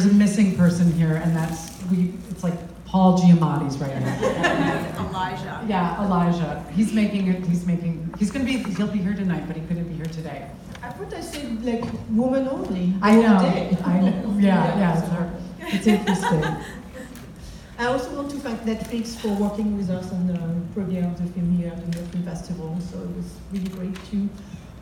there's a missing person here, and that's we. It's like Paul Giamatti's right now. Elijah. Yeah, Elijah. He's making it. He's making. He's gonna be. He'll be here tonight, but he couldn't be here today. I thought I said like woman only. I know. I know. Yeah, yeah. It's, it's interesting. I also want to thank Netflix for working with us on the premiere of the film here at the Film Festival. So it was really great to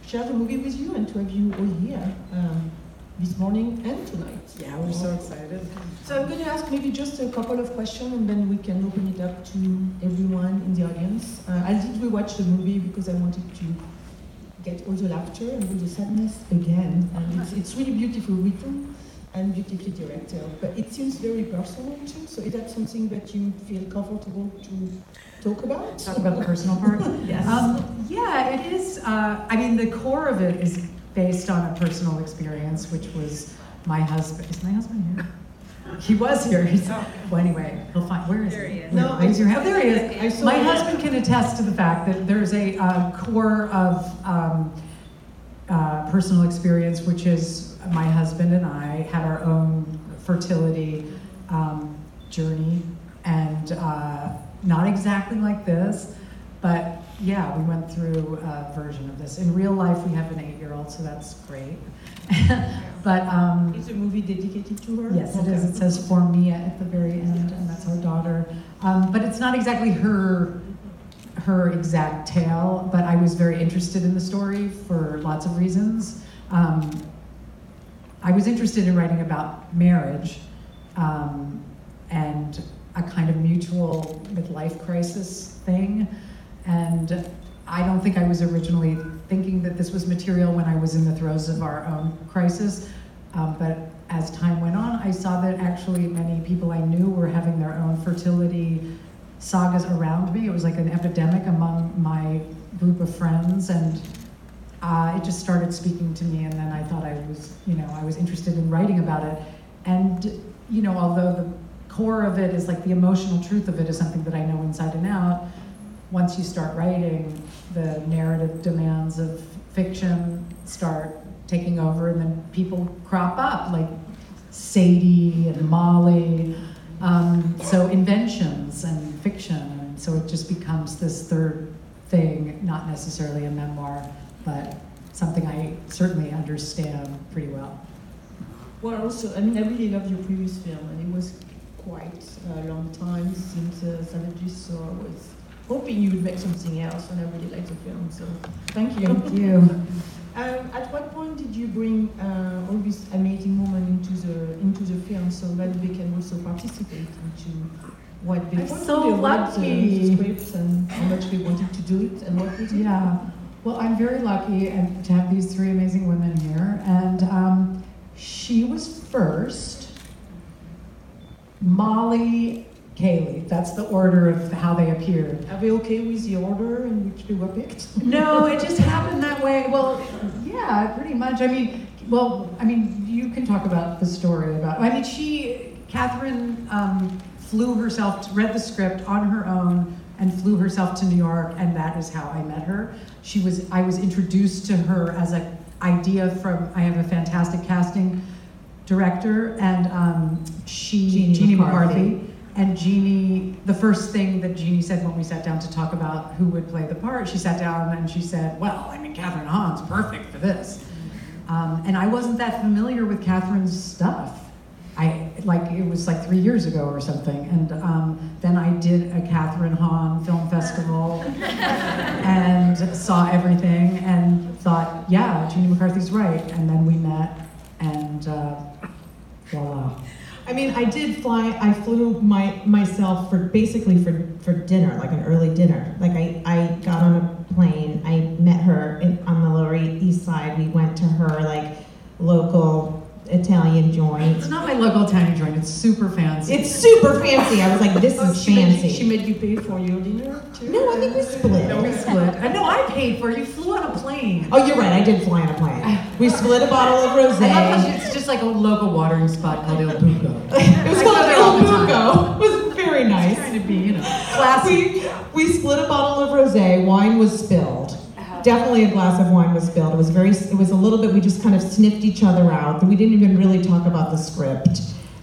share the movie with you and to have you all here um, this morning and tonight. Yeah, we're so excited. So I'm going to ask maybe just a couple of questions and then we can open it up to everyone in the audience. Uh, I did rewatch the movie because I wanted to get all the laughter and all the sadness again. And it's, it's really beautiful written and beautifully directed. But it seems very personal too. So is that something that you feel comfortable to talk about? Talk about the personal part? yes. Um, yeah, it is. Uh, I mean, the core of it is based on a personal experience, which was my husband. Is my husband here? He was here. He's, oh. well, anyway, he'll find. Where is there he? Is. No, raise your hand. There he is. My husband can attest to the fact that there's a uh, core of um, uh, personal experience, which is my husband and I had our own fertility um, journey, and uh, not exactly like this, but yeah, we went through a version of this. In real life, we have an eight-year-old, so that's great. but um, it's a movie dedicated to her. Yes, it is. It says for Mia at the very end, and that's our daughter. Um, but it's not exactly her her exact tale. But I was very interested in the story for lots of reasons. Um, I was interested in writing about marriage um, and a kind of mutual midlife crisis thing. And I don't think I was originally thinking that this was material when I was in the throes of our own crisis. Um, but as time went on, I saw that actually many people I knew were having their own fertility sagas around me. It was like an epidemic among my group of friends, and uh, it just started speaking to me. And then I thought I was, you know, I was interested in writing about it. And you know, although the core of it is like the emotional truth of it is something that I know inside and out once you start writing, the narrative demands of fiction start taking over, and then people crop up like Sadie and Molly. Um, so inventions and fiction, and so it just becomes this third thing, not necessarily a memoir, but something I certainly understand pretty well. Well, also, I mean, I really love your previous film, and it was quite a long time since uh, Savages, was hoping you would make something else, and I really like the film. So thank you. Thank you. um, at what point did you bring uh, all these amazing women into the into the film so that they can also participate into what they I'm so lucky. The scripts and how much they wanted to do it and what we did? Yeah. Well, I'm very lucky and to have these three amazing women here, and um, she was first. Molly Kayli. That's the order of how they appeared. Are we okay with the order in which they were picked? no, it just happened that way. Well, yeah, pretty much. I mean, well, I mean, you can talk about the story about. I mean, she, Kathryn, um, flew herself, read the script on her own, and flew herself to New York, and that is how I met her. She was, I was introduced to her as an idea from. I have a fantastic casting director, and um, she, Jeannie, Jeannie McCarthy. McCarthy and Jeannie, the first thing that Jeannie said when we sat down to talk about who would play the part, she sat down and she said, Well, I mean, Kathryn Hahn's perfect for this. Um, and I wasn't that familiar with Kathryn's stuff. I like it was like three years ago or something, and um, then I did a Kathryn Hahn film festival and saw everything and thought, yeah, Jeannie McCarthy's right. And then we met, and uh, voila. I did fly. I flew my myself for basically for for dinner, like an early dinner. Like I, I got on a plane. I met her in, on the Lower East Side. We went to her like local Italian joint. It's not my local Italian joint. It's super fancy. It's super fancy. I was like, this oh, is she fancy. Made, she made you pay for your dinner too? No, I think we split. No, we split. I know I paid for it. You flew on a plane. Oh, you're right. I did fly on a plane. We split a bottle of rosé. It's just like a local watering spot called Il Buco. it was called Il Buco. It was very nice. It's trying to be, you know, classy. We, we split a bottle of rosé. Wine was spilled definitely a glass of wine was spilled. It was very, it was a little bit, we just kind of sniffed each other out. We didn't even really talk about the script.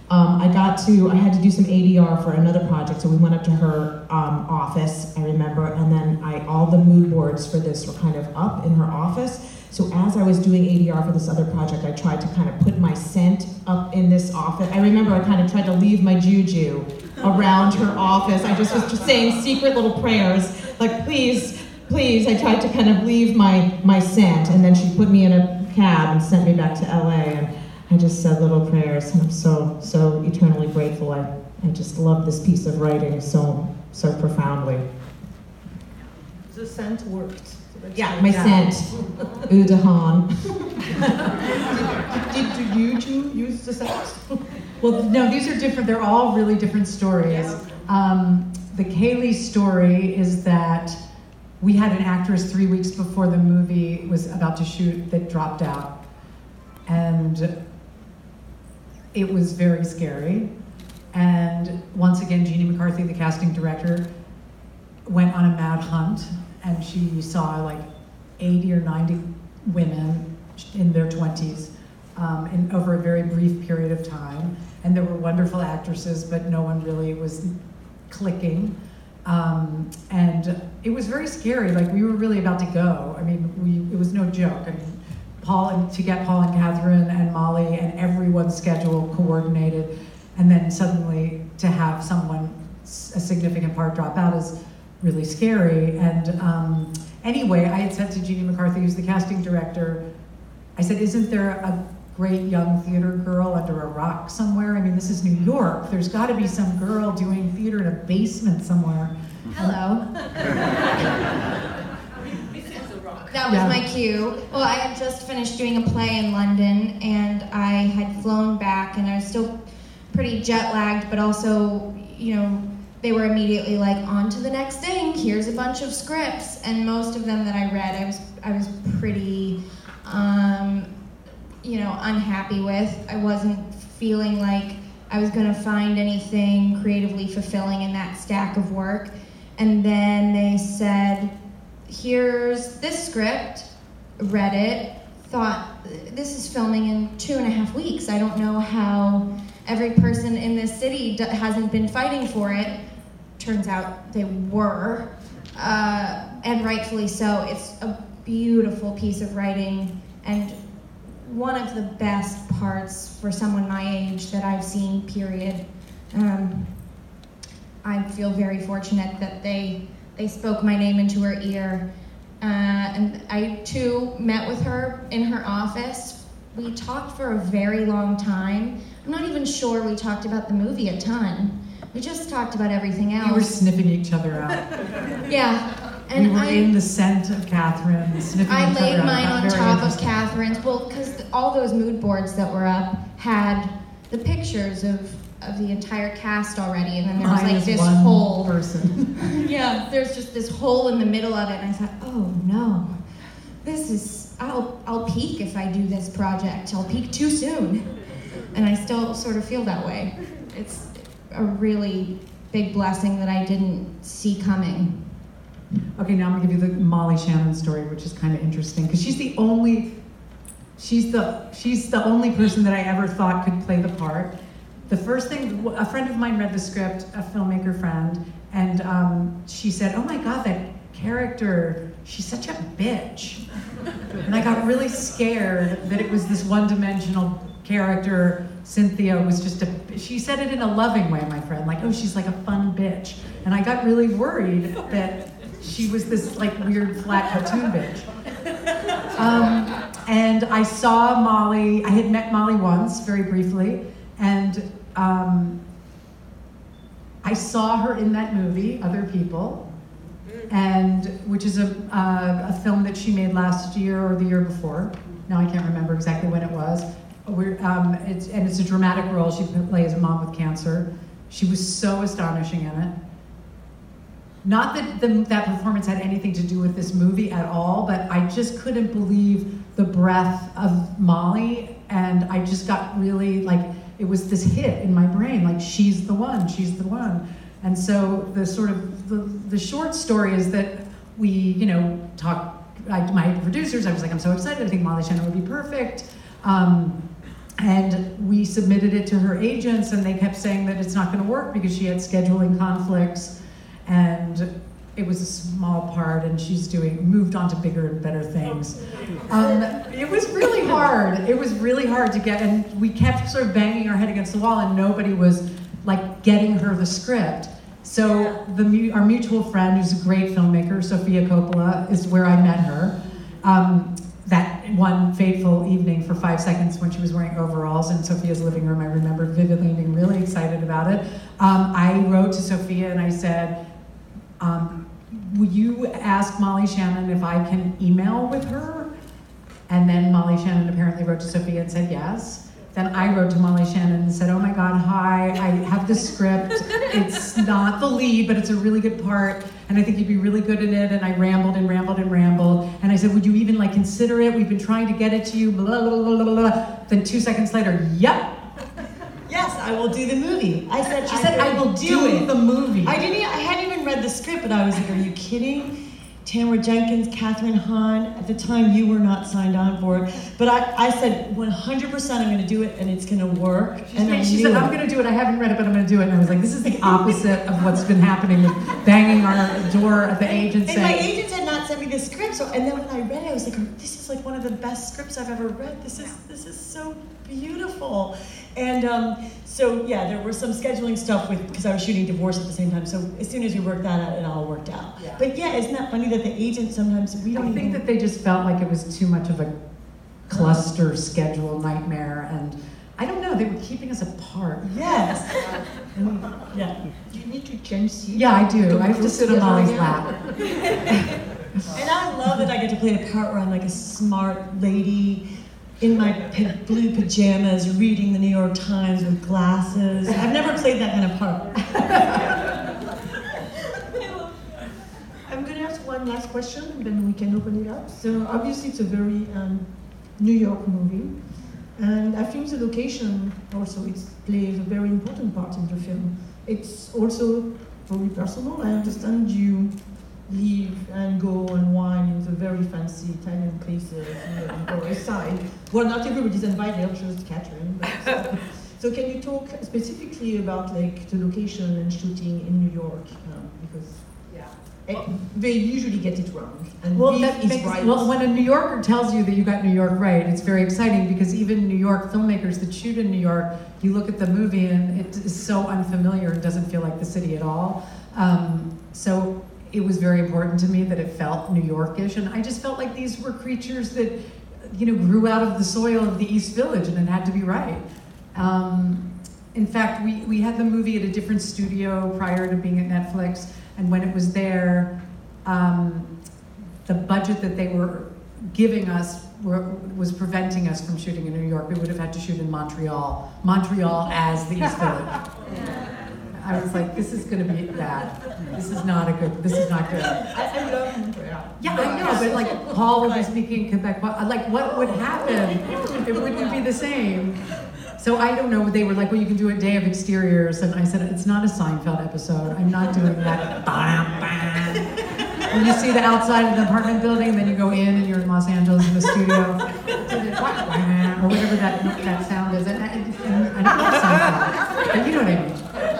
Um, I got to, I had to do some ADR for another project, so we went up to her um, office, I remember, and then I, all the mood boards for this were kind of up in her office. So as I was doing ADR for this other project, I tried to kind of put my scent up in this office. I remember I kind of tried to leave my juju around her office. I just was just saying secret little prayers, like please, please. I tried to kind of leave my my scent, and then she put me in a cab and sent me back to LA. And I just said little prayers, and I'm so so eternally grateful. I I just love this piece of writing so so profoundly. The scent worked. so Yeah, my Yeah. scent, Eau de Did, did you two use the scent? Well, no, these are different. They're all really different stories. Um, the Kayli story is that we had an actress three weeks before the movie was about to shoot that dropped out. And it was very scary. And once again, Jeannie McCarthy, the casting director, went on a mad hunt and she saw like 80 or 90 women in their 20s um, in, over a very brief period of time. And there were wonderful actresses, but no one really was clicking. Um, and it was very scary. Like we were really about to go. I mean, we, it was no joke. I mean, Paul and to get Paul and Kathryn and Molly and everyone's schedule coordinated, and then suddenly to have someone a significant part drop out is really scary. And um, anyway, I had said to Jeannie McCarthy, who's the casting director, I said, "Isn't there a great young theater girl under a rock somewhere? I mean, this is New York. There's got to be some girl doing theater in a basement somewhere." Hello. That was Yeah. my cue. Well, I had just finished doing a play in London and I had flown back and I was still pretty jet lagged, but also, you know, they were immediately like, on to the next thing. Here's a bunch of scripts. And most of them that I read, I was, I was pretty, um, you know, unhappy with. I wasn't feeling like I was going to find anything creatively fulfilling in that stack of work. And then they said, here's this script, read it, thought, this is filming in two and a half weeks. I don't know how every person in this city hasn't been fighting for it. Turns out they were, uh, and rightfully so. It's a beautiful piece of writing and one of the best parts for someone my age that I've seen, period. Um, I feel very fortunate that they they spoke my name into her ear, uh, and I too met with her in her office. We talked for a very long time. I'm not even sure we talked about the movie a ton. We just talked about everything else. We were sniffing each other out. Yeah, and we were I. in the scent of Kathryn, sniffing I laid mine on top of. Kathryn's. Well, because all those mood boards that were up had the pictures of, of the entire cast already, and then there was Mine like this hole. person. yeah, there's just this hole in the middle of it, and I thought, oh no, this is. I'll I'll peak if I do this project. I'll peak too soon, and I still sort of feel that way. It's a really big blessing that I didn't see coming. Okay, now I'm gonna give you the Molly Shannon story, which is kind of interesting because she's the only, she's the she's the only person that I ever thought could play the part. The first thing, a friend of mine read the script, a filmmaker friend, and um, she said, "Oh my God, that character, she's such a bitch," and I got really scared that it was this one-dimensional character. Cynthia was just a. She said it in a loving way, my friend, like, "Oh, she's like a fun bitch," and I got really worried that she was this like weird flat cartoon bitch. Um, and I saw Molly. I had met Molly once, very briefly, and um, I saw her in that movie, Other People, and which is a a film that she made last year or the year before. Now I can't remember exactly when it was. Um, it's, and it's a dramatic role. She plays a mom with cancer. She was so astonishing in it. Not that the, that performance had anything to do with this movie at all, but I just couldn't believe the breath of Molly, and I just got really like it was this hit in my brain, like she's the one, she's the one. And so the sort of the, the short story is that we, you know, talk. I, my producers, I was like, I'm so excited. I think Molly Shannon would be perfect. Um, And we submitted it to her agents, and they kept saying that it's not going to work because she had scheduling conflicts, and it was a small part, and she's doing moved on to bigger and better things. Um, it was really hard. It was really hard to get, and we kept sort of banging our head against the wall, and nobody was like getting her the script. So the our mutual friend, who's a great filmmaker, Sofia Coppola, is where I met her. Um, that one fateful evening for five seconds when she was wearing overalls in Sofia's living room, I remember vividly being really excited about it. Um, I wrote to Sofia and I said, um, "Will you ask Molly Shannon if I can email with her?" And then Molly Shannon apparently wrote to Sofia and said yes. Then I wrote to Molly Shannon and said, Oh my God, hi, I have the script. It's not the lead, but it's a really good part. And I think you'd be really good in it. And I rambled and rambled and rambled. And I said, Would you even like consider it? We've been trying to get it to you. Blah, blah, blah, blah, blah. Then two seconds later, yep. Yes, I will do the movie. I said, She said, I will do the movie. I didn't. I hadn't even read the script, but I was like, "Are you kidding?" Tamara Jenkins, Kathryn Hahn. At the time, you were not signed on for it, but I, I said 100% I'm going to do it, and it's going to work. She and I she said. I'm going to do it. I haven't read it, but I'm going to do it. And I was like, this is the opposite of what's been happening with banging our door at the agent And my agents had not sent me the script, so and then when I read it, I was like, "This is like one of the best scripts I've ever read. This is this is so beautiful." And um, so yeah, there were some scheduling stuff with because I was shooting Divorce at the same time. So as soon as we worked that out, it all worked out. Yeah. But yeah, isn't that funny that the agent sometimes we don't I think even that they just felt like it was too much of a cluster schedule nightmare, and I don't know, they were keeping us apart. yes, yeah. You need to change seats? Yeah, I do. I have to sit on Molly's lap. And I love that I get to play the part where I'm like a smart lady in my blue pajamas reading the New York Times with glasses. I've never played that kind of part. I'm going to ask one last question, then we can open it up. So obviously, it's a very um, New York movie, and I think the location also it plays a very important part in the film. It's also very personal. I understand you live and go and wine in the very fancy Italian places on the Lower Side. Well, not everybody's invited, just Kathryn. But, so, so can you talk specifically about like the location and shooting in New York? Um, because Eh, they usually get it wrong. And Well, that is makes, right. well, when a New Yorker tells you that you got New York right, it's very exciting because even New York filmmakers that shoot in New York, you look at the movie and it is so unfamiliar and doesn't feel like the city at all. Um, so it was very important to me that it felt New Yorkish, and I just felt like these were creatures that, you know, grew out of the soil of the East Village, and it had to be right. Um, in fact, we, we had the movie at a different studio prior to being at Netflix, and when it was there, um, the budget that they were giving us were, was preventing us from shooting in New York. We would have had to shoot in Montreal, Montreal as the East Village. I was like, this is going to be bad. This is not a good. This is not good. I, I love Montreal. Yeah, I know, but like Paul would be speaking in Quebec. Like, what would happen? It wouldn't be the same. So I don't know. They were like, well, you can do a day of exteriors, and I said, it's not a Seinfeld episode. I'm not doing that. Bam, bam. When you see the outside of the apartment building, and then you go in, and you're in Los Angeles in the studio, or whatever that that sound is. And I, and I don't know Seinfeld, but you know what I mean.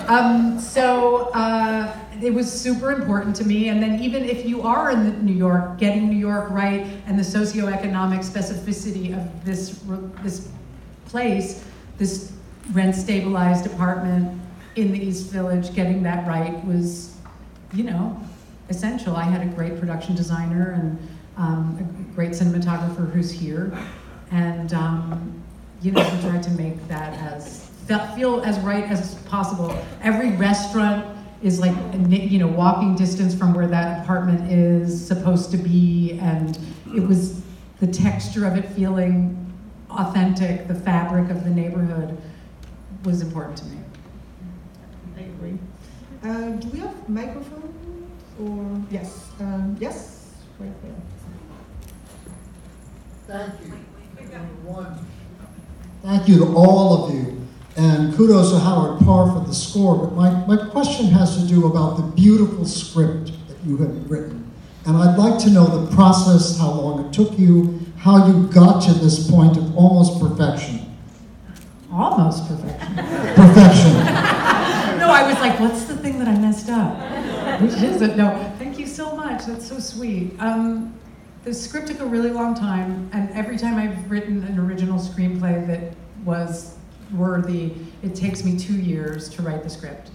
Um, so uh, it was super important to me. And then even if you are in New York, getting New York right and the socioeconomic specificity of this this place, this rent stabilized apartment in the East Village, getting that right was, you know, essential. I had a great production designer and um, a great cinematographer who's here, and um, you know, we tried to make that as feel as right as possible. Every restaurant is like you know walking distance from where that apartment is supposed to be, and it was the texture of it feeling authentic. The fabric of the neighborhood was important to me. I agree. Uh, do we have microphone? Or yes, um, yes, right there. Thank you, everyone. Thank you to all of you, and kudos to Howard Parr for the score. But my, my question has to do about the beautiful script that you have written. And I'd like to know the process, how long it took you, how you got to this point of almost perfection. almost perfection. Perfection. no, I was like, what's the thing that I messed up? Which is it? No, thank you so much. That's so sweet. Um, the script took a really long time, and every time I've written an original screenplay that was worthy, it takes me two years to write the script.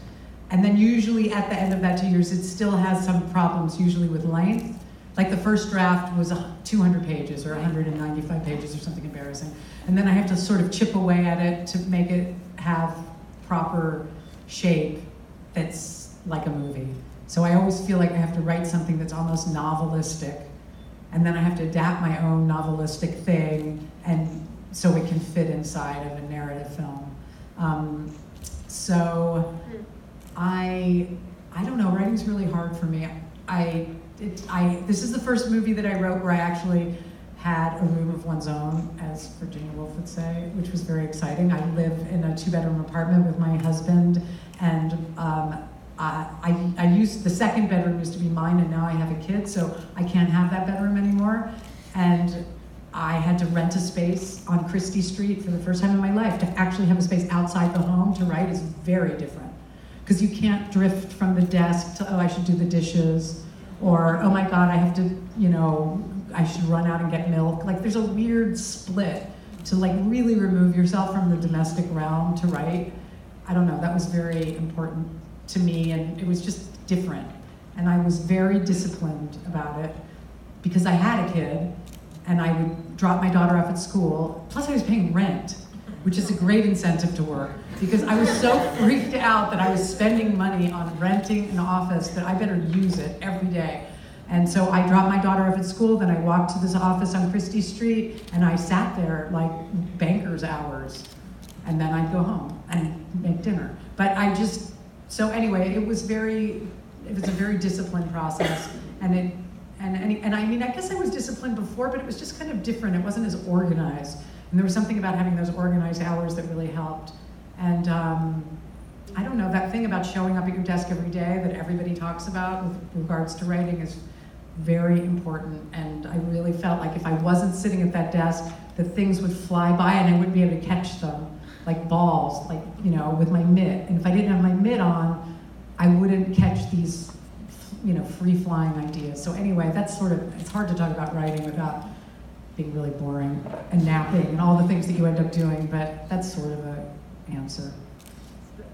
And then usually at the end of that two years, it still has some problems, usually with length. Like the first draft was 200 pages or 195 pages or something embarrassing. And then I have to sort of chip away at it to make it have proper shape that's like a movie. So I always feel like I have to write something that's almost novelistic. And then I have to adapt my own novelistic thing and so it can fit inside of a narrative film. Um, so I I don't know, writing's really hard for me. I it, I this is the first movie that I wrote where I actually had a room of one's own, as Virginia Woolf would say, which was very exciting. I live in a two-bedroom apartment with my husband, and um, I, I, I used the second bedroom used to be mine, and now I have a kid, so I can't have that bedroom anymore. And I had to rent a space on Christie Street for the first time in my life. To actually have a space outside the home to write is very different because you can't drift from the desk to oh I should do the dishes or oh my god I have to you know I should run out and get milk. Like there's a weird split to like really remove yourself from the domestic realm to write. I don't know. That was very important to me, and it was just different. And I was very disciplined about it because I had a kid, and I would drop my daughter off at school. Plus, I was paying rent, which is a great incentive to work because I was so freaked out that I was spending money on renting an office that I better use it every day. And so I dropped my daughter off at school, then I walked to this office on Christie Street, and I sat there like banker's hours. And then I'd go home and make dinner. But I just, so anyway, it was very, it was a very disciplined process. And it, and, and, and I mean, I guess I was disciplined before, but it was just kind of different. It wasn't as organized. And there was something about having those organized hours that really helped. And um, I don't know, that thing about showing up at your desk every day that everybody talks about with regards to writing is very important. And I really felt like if I wasn't sitting at that desk, that things would fly by and I wouldn't be able to catch them like balls, like, you know, with my mitt. And if I didn't have my mitt on, I wouldn't catch these, you know, free flying ideas. So anyway, that's sort of, it's hard to talk about writing without being really boring and napping and all the things that you end up doing, but that's sort of a answer.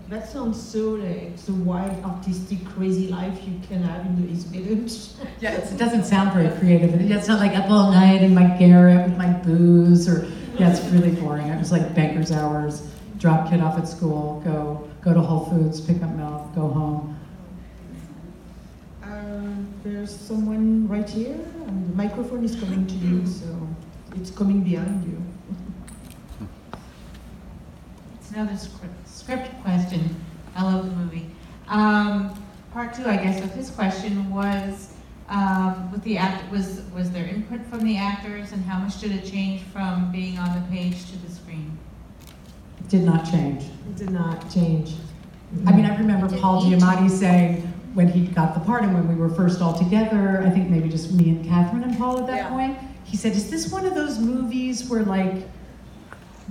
That sounds so like the wild, artistic, crazy life you can have in the East Village. Yeah, it's, it doesn't sound very creative. It's not like up all night in my garret with my booze or, yeah, it's really boring. It was like banker's hours, drop kid off at school, go, go to Whole Foods, pick up milk, go home. Uh, there's someone right here, and the microphone is coming to you, so it's coming behind you. It's another script, script question. I love the movie. Um, part two, I guess, of his question was um, with the act was was there input from the actors, and how much did it change from being on the page to the screen? It did not change. It did not change. I mean, I remember Paul each- Giamatti saying when he got the part and when we were first all together, I think maybe just me and Kathryn and Paul at that Yeah. point, he said, Is this one of those movies where like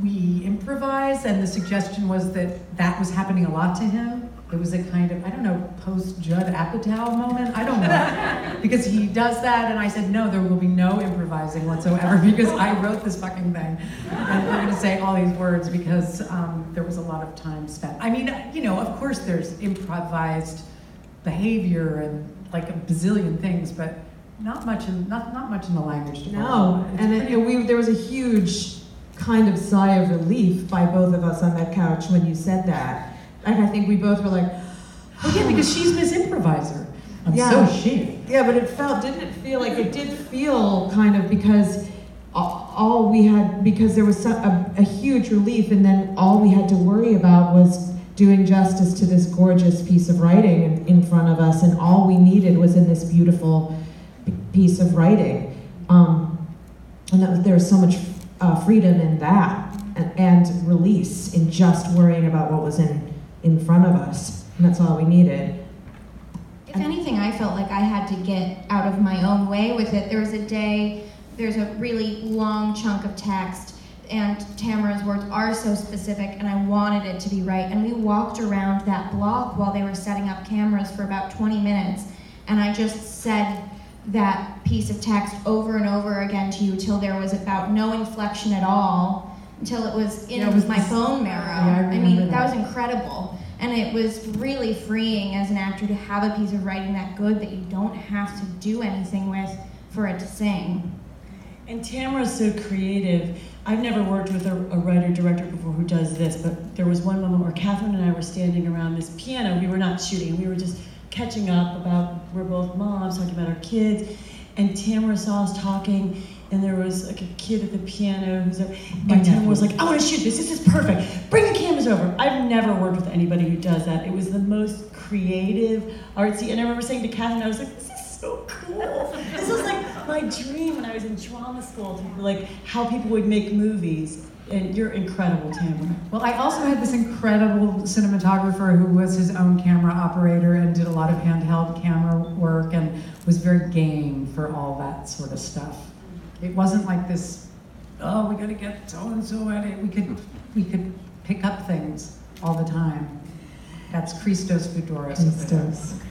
we improvise? And the suggestion was that that was happening a lot to him. It was a kind of, I don't know, post Judd Apatow moment. I don't know. because he does that. And I said, No, there will be no improvising whatsoever because I wrote this fucking thing. And we're going to say all these words because um, there was a lot of time spent. I mean, you know, of course there's improvised behavior and like a bazillion things, but not much in not not much in the language department. No, It's and it, we, there was a huge kind of sigh of relief by both of us on that couch when you said that. Like, I think we both were like, oh yeah, because she's Miss Improviser. And Yeah. so is she. yeah, but it felt, didn't it feel like it did feel kind of because all we had, because there was a, a huge relief, and then all we had to worry about was doing justice to this gorgeous piece of writing in, front of us, and all we needed was in this beautiful piece of writing. Um, and that there was so much uh, freedom in that and, and release in just worrying about what was in, in front of us. And that's all we needed. If anything, I felt like I had to get out of my own way with it. There was a day, there's a really long chunk of text and Tamara's words are so specific, and I wanted it to be right. And we walked around that block while they were setting up cameras for about 20 minutes, and I just said that piece of text over and over again to you till there was about no inflection at all, until it was in Yeah, it was my bone marrow. Yeah, I mean, that that. was incredible. And it was really freeing as an actor to have a piece of writing that good that you don't have to do anything with for it to sing. And Tamara's so creative. I've never worked with a, a writer director before who does this, but there was one moment where Kathryn and I were standing around this piano. We were not shooting, we were just catching up about, we're both moms, talking about our kids. And Tamara saw us talking, and there was like a kid at the piano who's My and Tamara was like, I want to shoot this, this is perfect. Bring the cameras over. I've never worked with anybody who does that. It was the most creative, artsy, and I remember saying to Kathryn, I was like, this is so cool. This was like my dream when I was in drama school, to, like how people would make movies. And you're incredible, Tamara. Well, I also had this incredible cinematographer who was his own camera operator and did a lot of handheld camera work and was very game for all that sort of stuff. It wasn't like this, oh, we gotta get so and so at it. We could we could pick up things all the time. That's Christos Voudouris. over. Christos.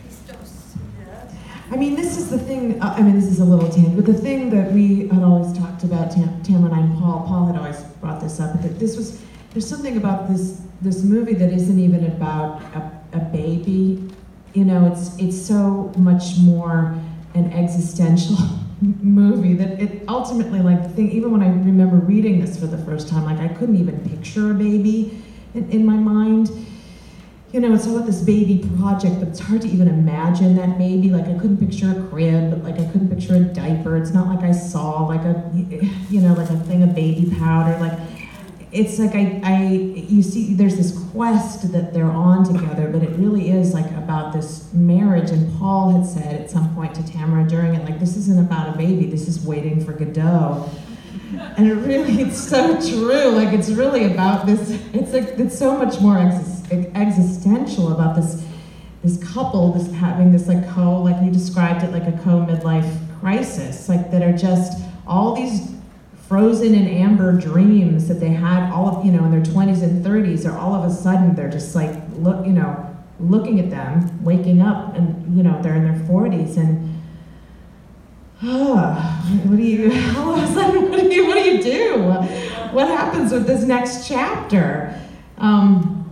I mean, this is the thing. uh, I mean, this is a little tangent, but the thing that we had always talked about, Tam, Tam and I and Paul. Paul had always brought this up. That this was there's something about this this movie that isn't even about a, a baby. You know, it's it's so much more an existential movie that it ultimately like the thing. Even when I remember reading this for the first time, like I couldn't even picture a baby in, in my mind you know, it's all about this baby project, but it's hard to even imagine that baby. Like, I couldn't picture a crib, like, I couldn't picture a diaper. It's not like I saw, like, a, you know, like a thing of baby powder. Like, it's like I, I, you see, there's this quest that they're on together, but it really is like about this marriage. And Paul had said at some point to Tamara during it, like, this isn't about a baby, this is waiting for Godot. And it really, it's so true. Like, it's really about this, it's like, it's so much more exis- existential about this, this couple, this having this like co, like you described it, like a co midlife crisis, like that are just all these frozen in amber dreams that they had all of, you know, in their 20s and 30s, are all of a sudden they're just like, look, you know, looking at them, waking up, and, you know, they're in their 40s, and Ah, what do you? All of a sudden, what do you? What do you do? What happens with this next chapter? Um,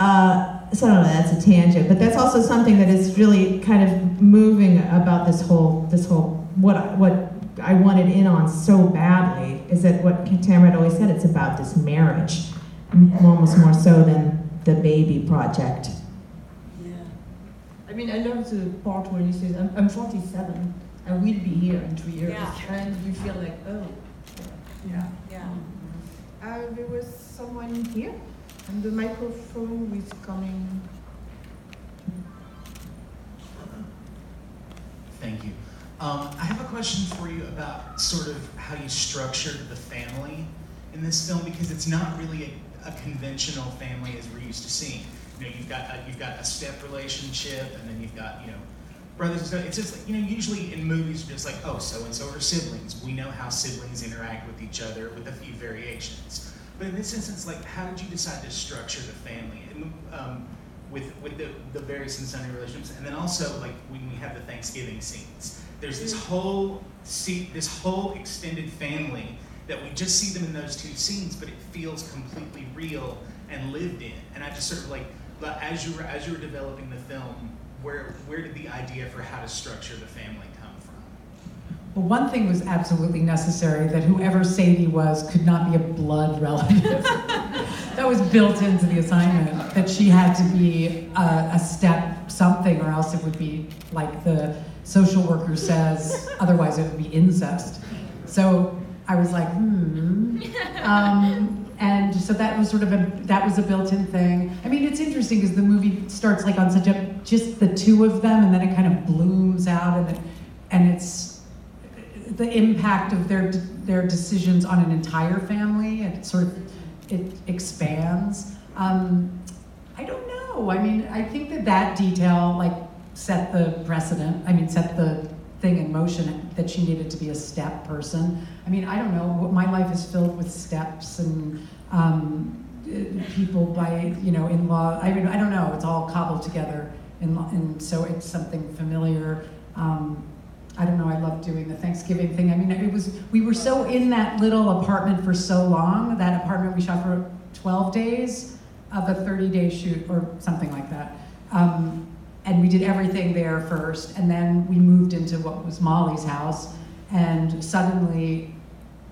uh, so I don't know, that's a tangent, but that's also something that is really kind of moving about this whole this whole what what I wanted in on so badly is that what Tamara had always said. It's about this marriage, m- almost more so than the baby project. Yeah. I mean, I love the part where he says, I'm, I'm 47, I will be here in three years. Yeah. And you feel like, oh. Yeah. Yeah. Uh, there was someone here, and the microphone is coming. Thank you. Um, I have a question for you about sort of how you structured the family in this film because it's not really a, a conventional family as we're used to seeing. You know, you've got a, you've got a step relationship, and then you've got you know brothers. and stuff. It's just you know usually in movies you're just like oh so and so are siblings. We know how siblings interact with each other with a few variations. But in this instance, like how did you decide to structure the family? Um, with with the, the various and sundry relationships, and then also like when we have the Thanksgiving scenes, there's this whole see this whole extended family that we just see them in those two scenes, but it feels completely real and lived in. And I just sort of like but as you were as you were developing the film, where where did the idea for how to structure the family one thing was absolutely necessary that whoever Sadie was could not be a blood relative. that was built into the assignment that she had to be a, a step something, or else it would be like the social worker says. Otherwise, it would be incest. So I was like, hmm. Um, and so that was sort of a that was a built-in thing. I mean, it's interesting because the movie starts like on such a just the two of them, and then it kind of blooms out, and it, and it's the impact of their their decisions on an entire family, and it sort of it expands. Um, I don't know. I mean, I think that that detail like set the precedent. I mean, set the thing in motion that she needed to be a step person. I mean, I don't know. My life is filled with steps and um, people by you know in law. I mean, I don't know. It's all cobbled together, and and so it's something familiar. Um, I don't know. I love doing the Thanksgiving thing. I mean, it was we were so in that little apartment for so long. That apartment we shot for 12 days of a 30-day shoot or something like that. Um, and we did everything there first, and then we moved into what was Molly's house, and suddenly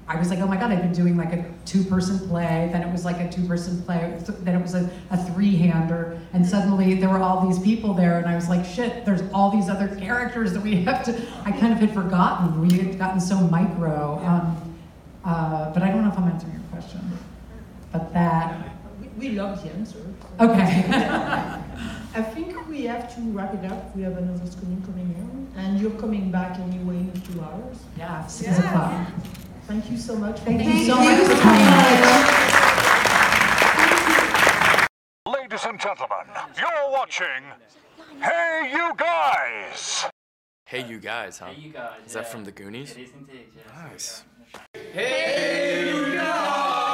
I was like, oh my god, I've been doing like a two-person play, then it was like a two-person play, then it was a, a three-hander, and suddenly there were all these people there, and I was like, shit, there's all these other characters that we have to, I kind of had forgotten, we had gotten so micro, um, uh, but I don't know if I'm answering your question, but that, We, we love the answer. okay. I think we have to wrap it up. We have another screening coming in, and you're coming back anyway in a few hours. Yeah, six o'clock. Thank you so much. Thank you so here. much for coming. Ladies and gentlemen, you're watching Hey You Guys! Hey, you guys, huh? Hey, you guys. Is that yeah. from the Goonies? It is indeed, yes. Nice. Hey You Guys!